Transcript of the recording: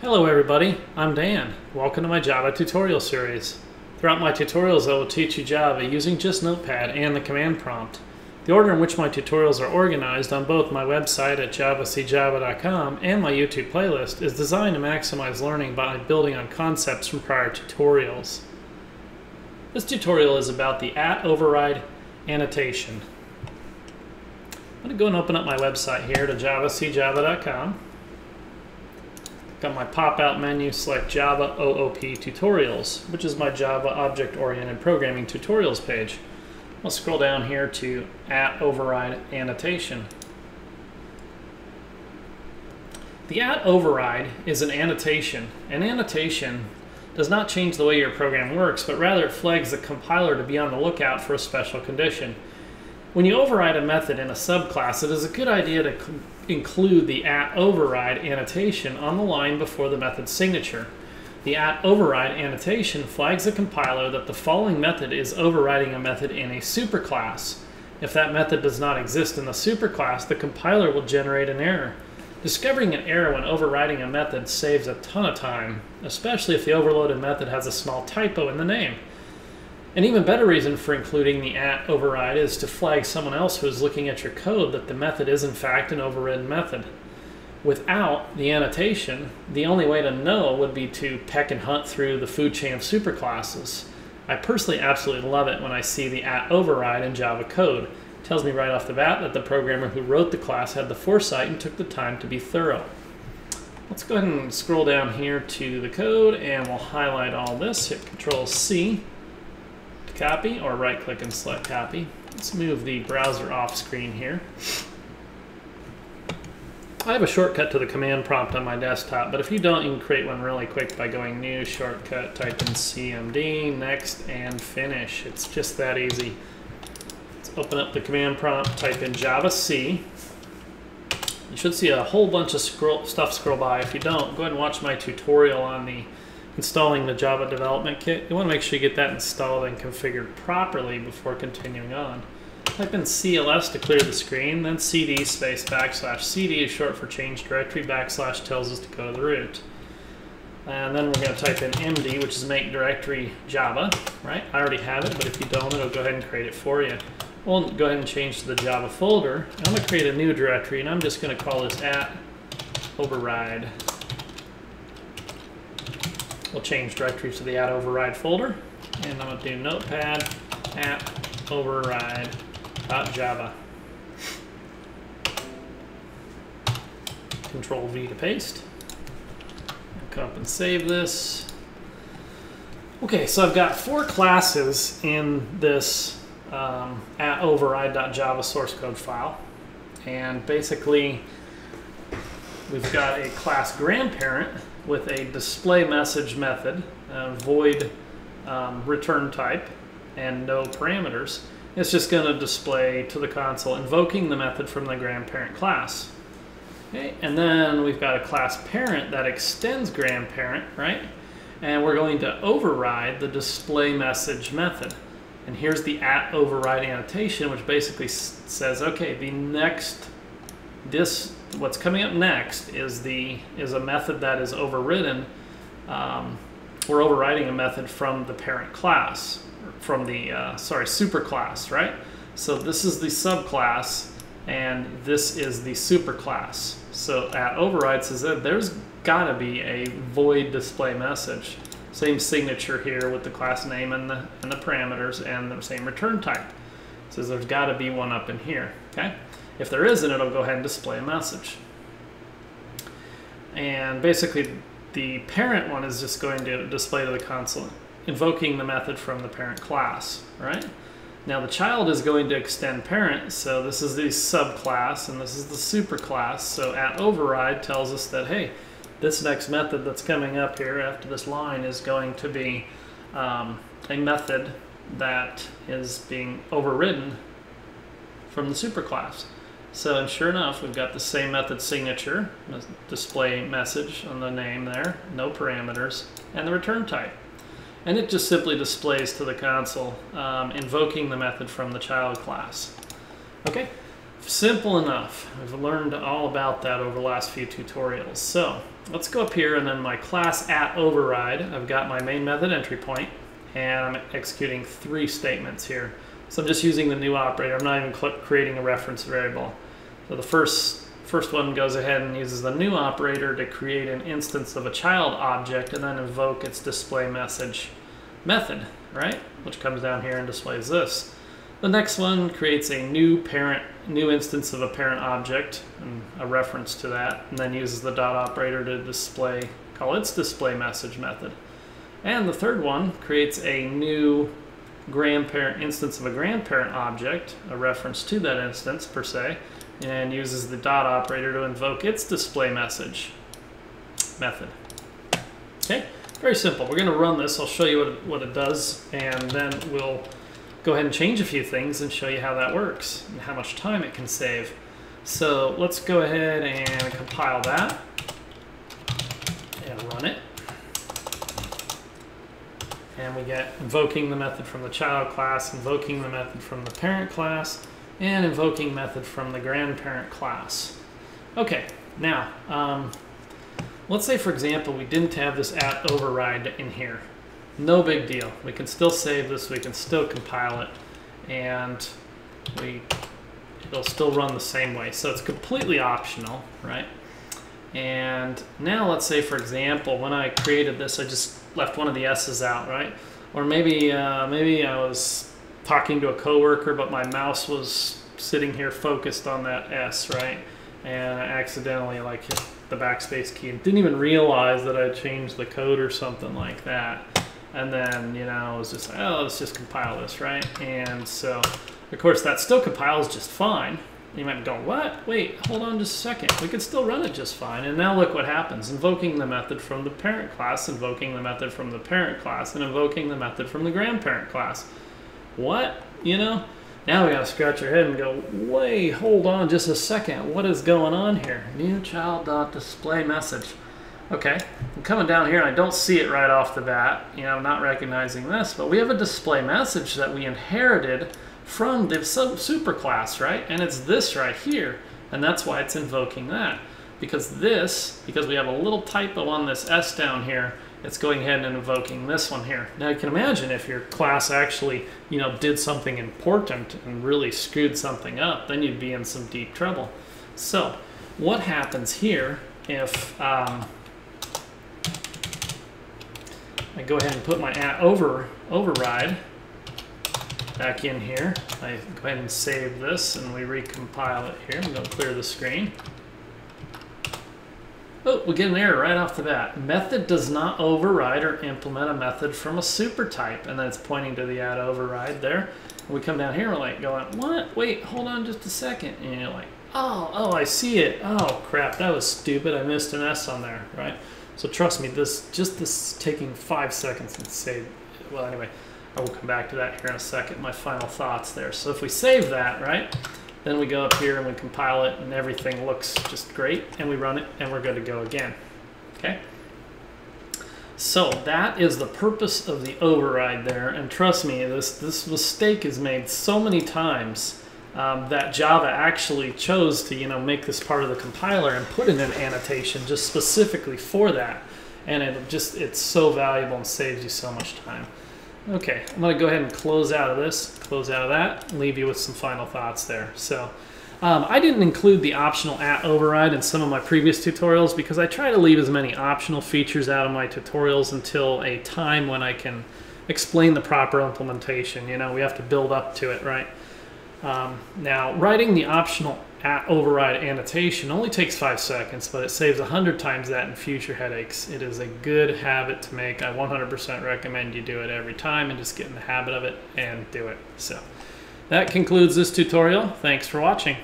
Hello everybody, I'm Dan. Welcome to my Java tutorial series. Throughout my tutorials I will teach you Java using just Notepad and the command prompt. The order in which my tutorials are organized on both my website at javacjava.com and my YouTube playlist is designed to maximize learning by building on concepts from prior tutorials. This tutorial is about the at override annotation. I'm going to go and open up my website here to javacjava.com. Got my pop-out menu, select Java OOP Tutorials, which is my Java Object-Oriented Programming Tutorials page. I'll scroll down here to at override annotation. The at override is an annotation. An annotation does not change the way your program works, but rather it flags the compiler to be on the lookout for a special condition. When you override a method in a subclass, it is a good idea to include the at override annotation on the line before the method signature. The at override annotation flags the compiler that the following method is overriding a method in a superclass. If that method does not exist in the superclass, the compiler will generate an error. Discovering an error when overriding a method saves a ton of time, especially if the overloaded method has a small typo in the name. An even better reason for including the at override is to flag someone else who is looking at your code that the method is in fact an overridden method. Without the annotation, the only way to know would be to peck and hunt through the food chain of superclasses. I personally absolutely love it when I see the at override in Java code. It tells me right off the bat that the programmer who wrote the class had the foresight and took the time to be thorough. Let's go ahead and scroll down here to the code and we'll highlight all this, hit Control C copy or right click and select copy. Let's move the browser off screen here. I have a shortcut to the command prompt on my desktop, but if you don't, you can create one really quick by going new shortcut, type in CMD, next, and finish. It's just that easy. Let's open up the command prompt, type in javac. You should see a whole bunch of scroll, stuff scroll by. If you don't, go ahead and watch my tutorial on the installing the Java Development Kit, you want to make sure you get that installed and configured properly before continuing on. Type in CLS to clear the screen, then CD space backslash CD is short for change directory, backslash tells us to go to the root. And then we're going to type in MD, which is make directory Java, right? I already have it, but if you don't, it'll go ahead and create it for you. We'll go ahead and change to the Java folder. I'm going to create a new directory, and I'm just going to call this at override We'll change directory to the at override folder. And I'm going to do notepad at override.java. Control V to paste. Come up and save this. Okay, so I've got four classes in this um, at override.java source code file. And basically, we've got a class grandparent with a display message method, void um, return type, and no parameters. It's just going to display to the console invoking the method from the grandparent class. Okay, and then we've got a class parent that extends grandparent, right? And we're going to override the display message method. And here's the at override annotation, which basically says, okay, the next this what's coming up next is the is a method that is overridden. Um, we're overriding a method from the parent class, from the uh, sorry superclass, right? So this is the subclass, and this is the superclass. So at override says that there's got to be a void display message. Same signature here with the class name and the and the parameters, and the same return type. It says there's got to be one up in here. Okay. If there isn't, it'll go ahead and display a message. And basically, the parent one is just going to display to the console, invoking the method from the parent class, right? Now the child is going to extend parent, so this is the subclass and this is the superclass. So at override tells us that, hey, this next method that's coming up here after this line is going to be um, a method that is being overridden from the superclass. So and sure enough, we've got the same method signature, display message on the name there, no parameters, and the return type. And it just simply displays to the console, um, invoking the method from the child class. Okay, Simple enough. I've learned all about that over the last few tutorials. So let's go up here and then my class at override. I've got my main method entry point and I'm executing three statements here. So I'm just using the new operator. I'm not even creating a reference variable. So the first first one goes ahead and uses the new operator to create an instance of a child object and then invoke its display message method, right? Which comes down here and displays this. The next one creates a new parent, new instance of a parent object, and a reference to that, and then uses the dot operator to display, call its display message method. And the third one creates a new grandparent instance of a grandparent object, a reference to that instance per se, and uses the dot operator to invoke its display message method. Okay, very simple. We're going to run this. I'll show you what it, what it does, and then we'll go ahead and change a few things and show you how that works and how much time it can save. So let's go ahead and compile that and run it. And we get invoking the method from the child class, invoking the method from the parent class, and invoking method from the grandparent class. Okay, now, um, let's say for example we didn't have this at override in here. No big deal. We can still save this, we can still compile it, and we it'll still run the same way. So it's completely optional, right? And now let's say, for example, when I created this, I just left one of the S's out, right? Or maybe uh, maybe I was talking to a coworker, but my mouse was sitting here focused on that S, right? And I accidentally like hit the backspace key and didn't even realize that I changed the code or something like that and then you know I was just like, oh let's just compile this right and so of course that still compiles just fine you might go what? Wait hold on just a second. We could still run it just fine. And now look what happens. Invoking the method from the parent class invoking the method from the parent class and invoking the method from the grandparent class. What? You know? Now we gotta scratch our head and go wait hold on just a second. What is going on here? New message. Okay, I'm coming down here and I don't see it right off the bat. You know, I'm not recognizing this, but we have a display message that we inherited from the superclass, right? And it's this right here, and that's why it's invoking that. Because this, because we have a little typo on this S down here, it's going ahead and invoking this one here. Now you can imagine if your class actually, you know, did something important and really screwed something up, then you'd be in some deep trouble. So what happens here if, um, I go ahead and put my over override back in here. I go ahead and save this and we recompile it here. I'm to clear the screen. Oh, we get an error right off the bat. Method does not override or implement a method from a super type. And that's pointing to the at override there. And we come down here, we're like going, what? Wait, hold on just a second. And you're like, oh, oh, I see it. Oh, crap, that was stupid. I missed an S on there, right? So trust me, this just this taking five seconds and save. Well, anyway, I will come back to that here in a second. My final thoughts there. So if we save that, right, then we go up here and we compile it, and everything looks just great, and we run it, and we're good to go again. Okay. So that is the purpose of the override there, and trust me, this this mistake is made so many times um, that Java actually chose to you know make this part of the compiler and put in an annotation just specifically for that and it just it's so valuable and saves you so much time okay I'm gonna go ahead and close out of this close out of that leave you with some final thoughts there. So um, I didn't include the optional at override in some of my previous tutorials because I try to leave as many optional features out of my tutorials until a time when I can explain the proper implementation you know we have to build up to it right? Um, now, writing the optional override annotation only takes five seconds, but it saves 100 times that in future headaches. It is a good habit to make. I 100% recommend you do it every time and just get in the habit of it and do it. So that concludes this tutorial. Thanks for watching.